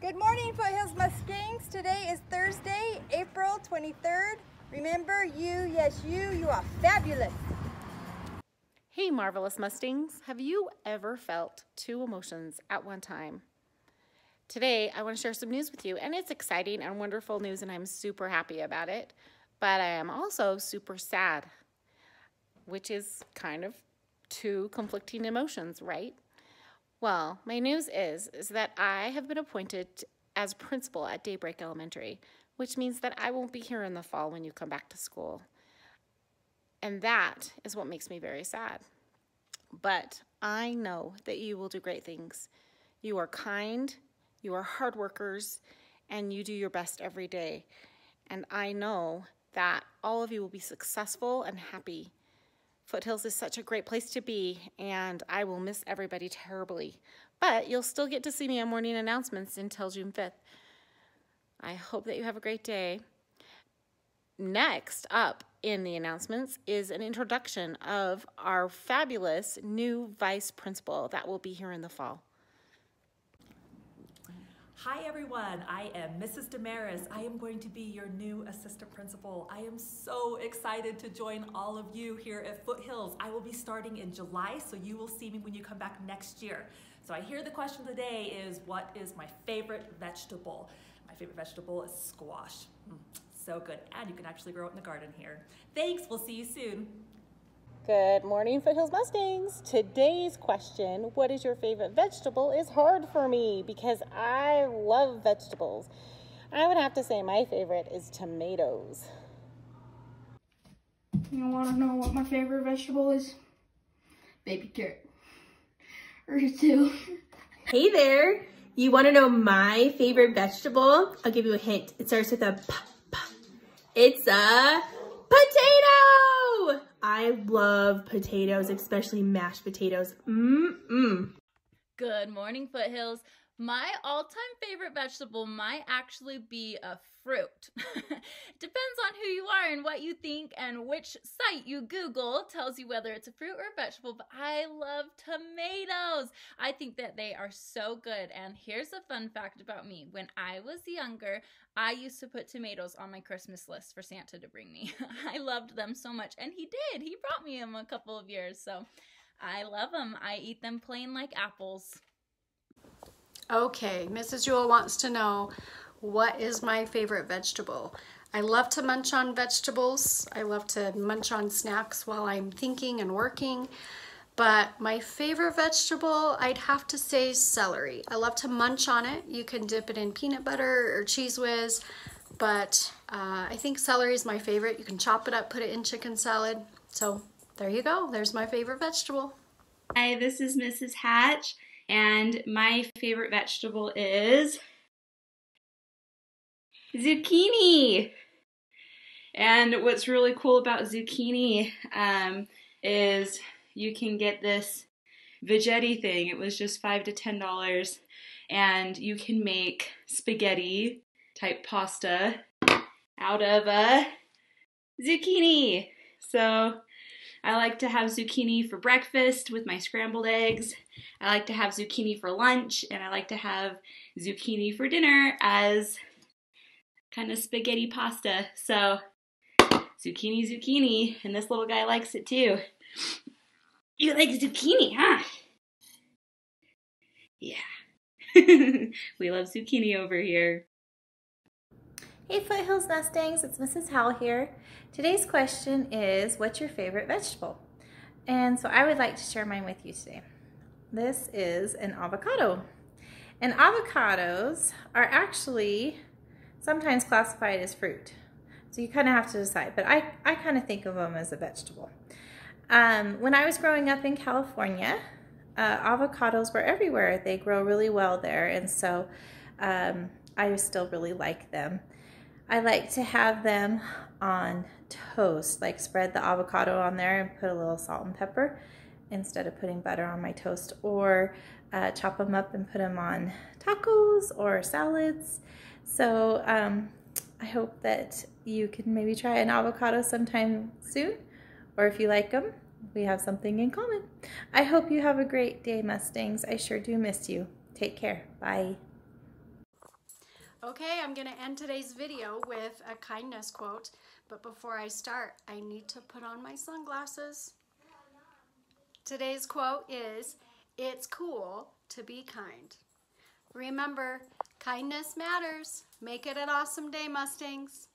Good morning, Foothills Mustangs. Today is Thursday, April 23rd. Remember, you, yes, you, you are fabulous. Hey, marvelous Mustangs. Have you ever felt two emotions at one time? Today, I want to share some news with you, and it's exciting and wonderful news, and I'm super happy about it. But I am also super sad, which is kind of two conflicting emotions, right? Well, my news is, is that I have been appointed as principal at Daybreak Elementary, which means that I won't be here in the fall when you come back to school. And that is what makes me very sad. But I know that you will do great things. You are kind, you are hard workers, and you do your best every day. And I know that all of you will be successful and happy Foothills is such a great place to be, and I will miss everybody terribly. But you'll still get to see me on morning announcements until June 5th. I hope that you have a great day. Next up in the announcements is an introduction of our fabulous new vice principal that will be here in the fall. Hi everyone, I am Mrs. Damaris. I am going to be your new assistant principal. I am so excited to join all of you here at Foothills. I will be starting in July, so you will see me when you come back next year. So I hear the question today is, what is my favorite vegetable? My favorite vegetable is squash. Mm, so good, and you can actually grow it in the garden here. Thanks, we'll see you soon. Good morning, Foothills Mustangs. Today's question, what is your favorite vegetable, is hard for me because I love vegetables. I would have to say my favorite is tomatoes. You want to know what my favorite vegetable is? Baby carrot. Or two. Hey there. You want to know my favorite vegetable? I'll give you a hint. It starts with a p, p. It's a potato! I love potatoes, especially mashed potatoes. Mmm-mmm. Good morning, Foothills. My all-time favorite vegetable might actually be a fruit. Depends on who you are and what you think and which site you Google tells you whether it's a fruit or a vegetable, but I love tomatoes. I think that they are so good. And here's a fun fact about me. When I was younger, I used to put tomatoes on my Christmas list for Santa to bring me. I loved them so much, and he did. He brought me them a couple of years, so I love them. I eat them plain like apples. Okay, Mrs. Jewell wants to know what is my favorite vegetable? I love to munch on vegetables. I love to munch on snacks while I'm thinking and working. But my favorite vegetable, I'd have to say celery. I love to munch on it. You can dip it in peanut butter or Cheez Whiz, but uh, I think celery is my favorite. You can chop it up, put it in chicken salad. So there you go. There's my favorite vegetable. Hi, this is Mrs. Hatch, and my favorite vegetable is zucchini. And what's really cool about zucchini um, is you can get this Veggetti thing. It was just five to ten dollars, and you can make spaghetti type pasta out of a zucchini. So I like to have zucchini for breakfast with my scrambled eggs. I like to have zucchini for lunch, and I like to have zucchini for dinner as kind of spaghetti pasta. So zucchini, zucchini, and this little guy likes it too. You like zucchini, huh? Yeah. we love zucchini over here. Hey Foothills Mustangs, it's Mrs. Howell here. Today's question is, what's your favorite vegetable? And so I would like to share mine with you today. This is an avocado. And avocados are actually sometimes classified as fruit. So you kind of have to decide, but I, I kind of think of them as a vegetable. Um, when I was growing up in California, uh, avocados were everywhere. They grow really well there, and so um, I still really like them. I like to have them on toast, like spread the avocado on there and put a little salt and pepper instead of putting butter on my toast, or uh, chop them up and put them on tacos or salads. So um, I hope that you can maybe try an avocado sometime soon, or if you like them, we have something in common. I hope you have a great day, Mustangs. I sure do miss you. Take care. Bye. Okay, I'm gonna end today's video with a kindness quote, but before I start, I need to put on my sunglasses. Today's quote is, it's cool to be kind. Remember, kindness matters. Make it an awesome day, Mustangs.